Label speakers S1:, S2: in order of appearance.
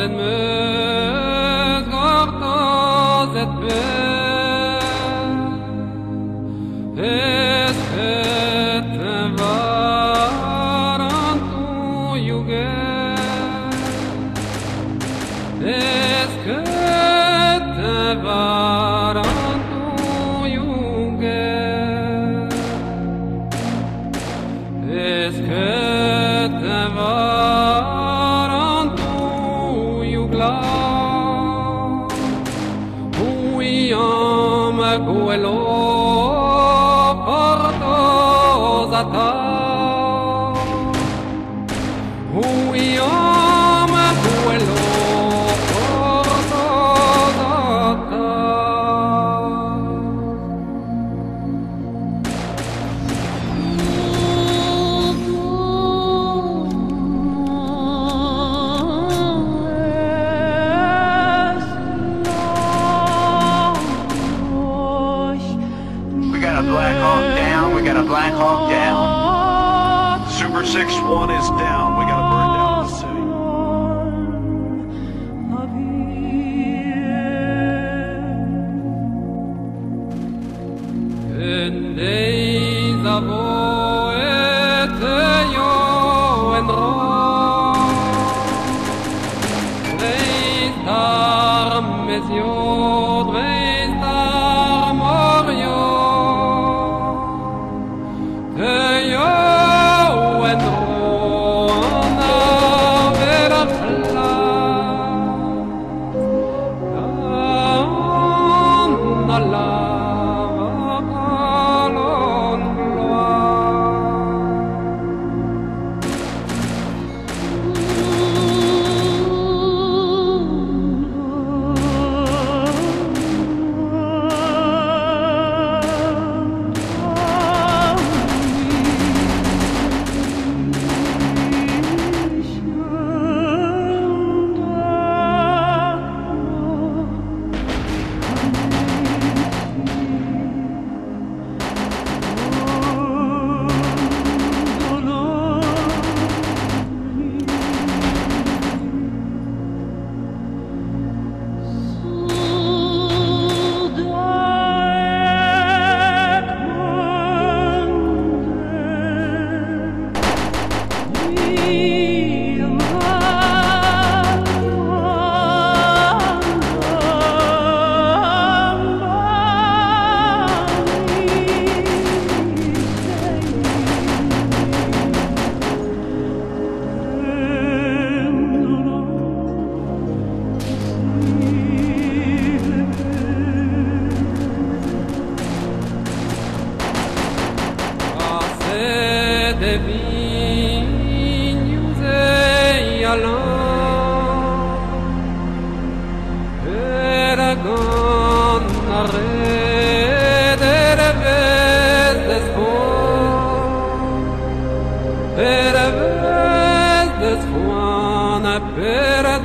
S1: den meus gortoz et peus Es et en var an ton yuget Es et en an ton yuget Es ket en var guelo portosata
S2: Uyam oh. A Black Hawk down.
S3: Super 6-1 is down. We got to burn down the city.
S1: In days of old, yo Rapera